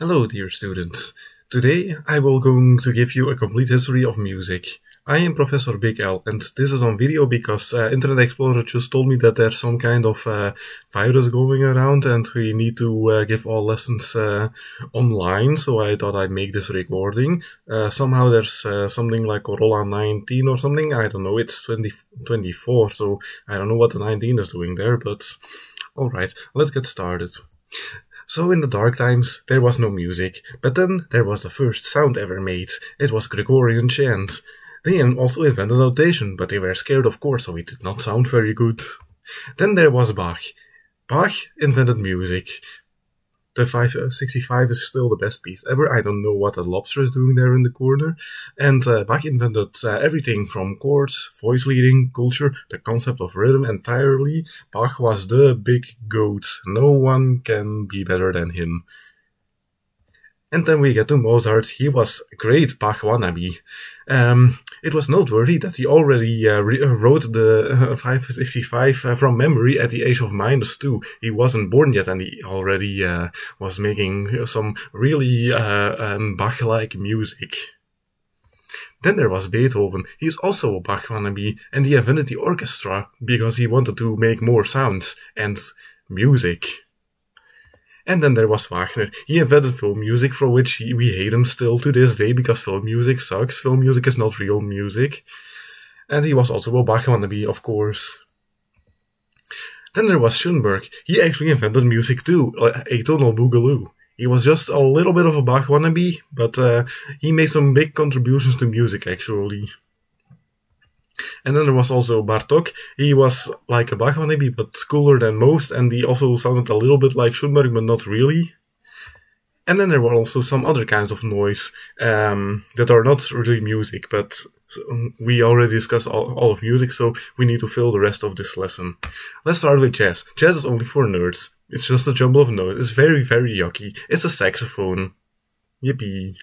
Hello, dear students. Today I will going to give you a complete history of music. I am Professor Big L, and this is on video because uh, Internet Explorer just told me that there's some kind of uh, virus going around and we need to uh, give all lessons uh, online, so I thought I'd make this recording. Uh, somehow there's uh, something like Corona 19 or something, I don't know, it's 2024, so I don't know what the 19 is doing there, but alright, let's get started. So in the dark times, there was no music, but then there was the first sound ever made. It was Gregorian chant. They also invented notation, but they were scared of course, so it did not sound very good. Then there was Bach. Bach invented music. The 565 is still the best piece ever. I don't know what the lobster is doing there in the corner. And uh, Bach invented uh, everything from chords, voice leading, culture, the concept of rhythm entirely. Bach was the big goat. No one can be better than him. And then we get to Mozart. He was a great Bach wannabe. Um, it was noteworthy that he already uh, uh, wrote the uh, 565 uh, from memory at the age of minus two. He wasn't born yet, and he already uh, was making some really um, Bach-like music. Then there was Beethoven. He's also a Bach wannabe, and he invented the orchestra because he wanted to make more sounds and music. And then there was Wagner. He invented film music for which he, we hate him still to this day because film music sucks. Film music is not real music. And he was also a Bach wannabe, of course. Then there was Schoenberg. He actually invented music too, atonal boogaloo. He was just a little bit of a Bach wannabe, but uh, he made some big contributions to music actually. And then there was also Bartok. He was like a Bach wannabe, but cooler than most, and he also sounded a little bit like Schoenberg, but not really. And then there were also some other kinds of noise um, that are not really music, but we already discussed all, all, of music, so we need to fill the rest of this lesson. Let's start with jazz. Jazz is only for nerds. It's just a jumble of notes. It's very, very yucky. It's a saxophone. Yippee.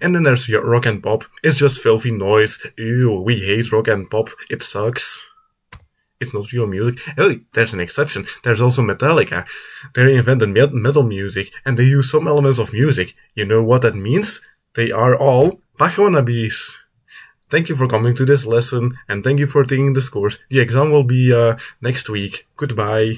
And then there's rock and pop. It's just filthy noise. Ew, we hate rock and pop. It sucks. It's not real music. Oh, there's an exception. There's also Metallica. They invented metal music, and they use some elements of music. You know what that means? They are all Bach wannabes. Thank you for coming to this lesson, and thank you for taking this course. The exam will be uh, next week. Goodbye.